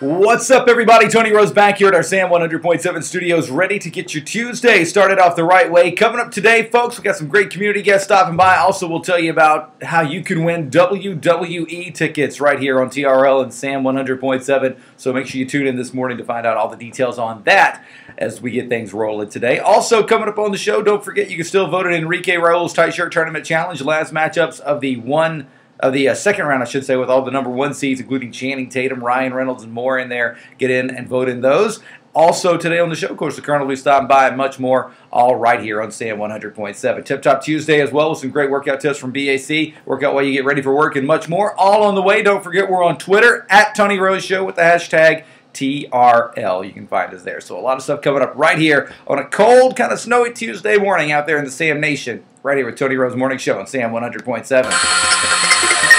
What's up, everybody? Tony Rose back here at our SAM 100.7 studios, ready to get your Tuesday started off the right way. Coming up today, folks, we got some great community guests stopping by. Also, we'll tell you about how you can win WWE tickets right here on TRL and SAM 100.7. So make sure you tune in this morning to find out all the details on that as we get things rolling today. Also, coming up on the show, don't forget you can still vote in Enrique Raul's Tight Shirt Tournament Challenge. Last matchups of the one of the uh, second round, I should say, with all the number one seeds, including Channing Tatum, Ryan Reynolds, and more in there. Get in and vote in those. Also, today on the show, of course, the Colonel will be stopping by and much more, all right here on SAM 100.7. Tip Top Tuesday as well with some great workout tips from BAC, workout while you get ready for work, and much more. All on the way. Don't forget, we're on Twitter at Tony Rose Show with the hashtag TRL. You can find us there. So, a lot of stuff coming up right here on a cold, kind of snowy Tuesday morning out there in the Sam Nation, right here with Tony Rose Morning Show on SAM 100.7.